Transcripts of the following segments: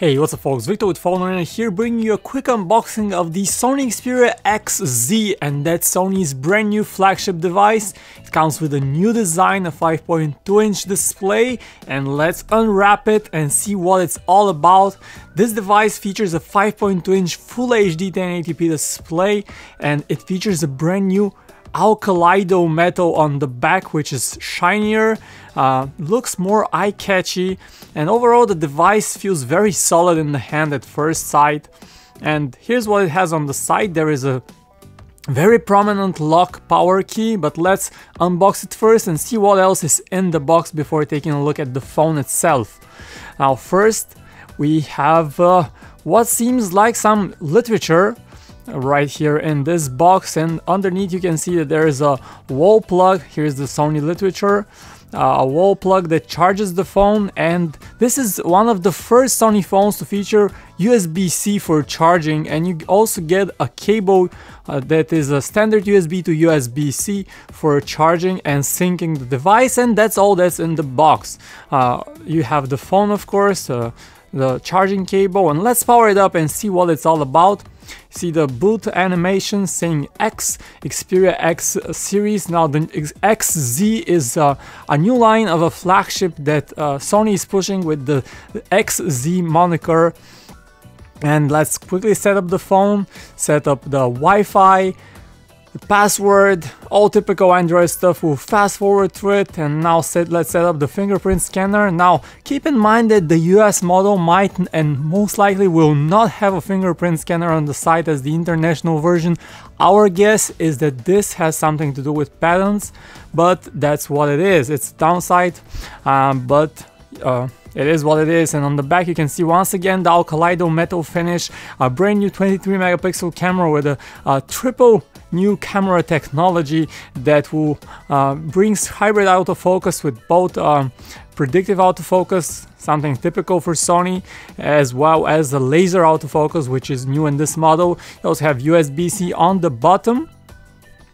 Hey, what's up folks, Victor with Phone Arena here bringing you a quick unboxing of the Sony Xperia XZ and that's Sony's brand new flagship device. It comes with a new design, a 5.2 inch display and let's unwrap it and see what it's all about. This device features a 5.2 inch Full HD 1080p display and it features a brand new Alkaleido metal on the back which is shinier, uh, looks more eye-catchy and overall the device feels very solid in the hand at first sight. And here's what it has on the side, there is a very prominent lock power key, but let's unbox it first and see what else is in the box before taking a look at the phone itself. Now first we have uh, what seems like some literature right here in this box and underneath you can see that there is a wall plug here's the Sony literature uh, a wall plug that charges the phone and this is one of the first Sony phones to feature USB-C for charging and you also get a cable uh, that is a standard USB to USB-C for charging and syncing the device and that's all that's in the box. Uh, you have the phone of course, uh, the charging cable and let's power it up and see what it's all about. See the boot animation saying X, Xperia X series. Now the XZ is uh, a new line of a flagship that uh, Sony is pushing with the XZ moniker. And let's quickly set up the phone, set up the Wi-Fi, the password, all typical Android stuff, we'll fast forward through it and now set, let's set up the fingerprint scanner. Now keep in mind that the US model might and most likely will not have a fingerprint scanner on the site as the international version. Our guess is that this has something to do with patents, but that's what it is. It's downside, um, but uh, it is what it is and on the back you can see once again the Alkaleido metal finish, a brand new 23 megapixel camera with a, a triple new camera technology that will uh, brings hybrid autofocus with both um, predictive autofocus, something typical for Sony, as well as the laser autofocus, which is new in this model. You also have USB-C on the bottom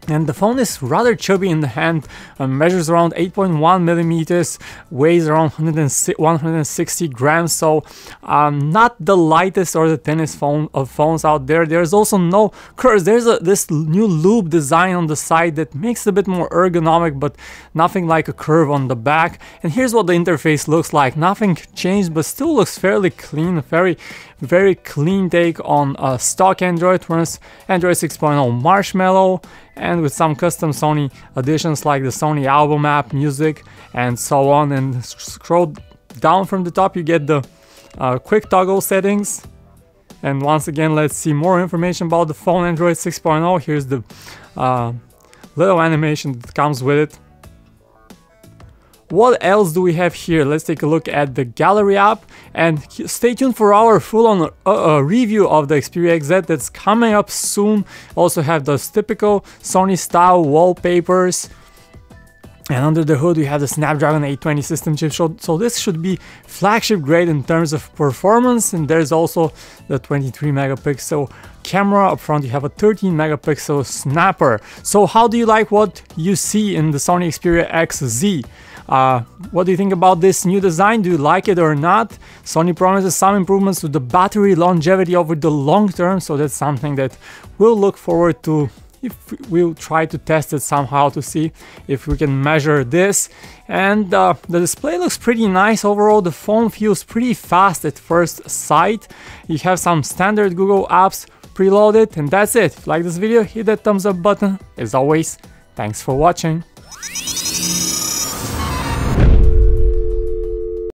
and the phone is rather chubby in the hand, uh, measures around 8.1 millimeters, weighs around 160 grams, so um, not the lightest or the thinnest phone of phones out there. There's also no curves. There's a, this new loop design on the side that makes it a bit more ergonomic, but nothing like a curve on the back. And here's what the interface looks like. Nothing changed, but still looks fairly clean, very, very clean take on uh, stock Android. Runs Android 6.0 Marshmallow and with some custom Sony additions like the Sony album app, music and so on. And scroll down from the top you get the uh, quick toggle settings. And once again let's see more information about the phone Android 6.0 here's the uh, little animation that comes with it what else do we have here? Let's take a look at the gallery app and stay tuned for our full-on uh, uh, review of the Xperia XZ that's coming up soon. Also have those typical Sony style wallpapers and under the hood we have the Snapdragon 820 system chip, so, this should be flagship grade in terms of performance and there's also the 23 megapixel camera up front you have a 13 megapixel snapper. So how do you like what you see in the Sony Xperia XZ? Uh, what do you think about this new design? Do you like it or not? Sony promises some improvements to the battery longevity over the long term, so that's something that we'll look forward to if we'll try to test it somehow to see if we can measure this. And uh, the display looks pretty nice overall. The phone feels pretty fast at first sight. You have some standard google apps preloaded and that's it. If you like this video hit that thumbs up button as always. Thanks for watching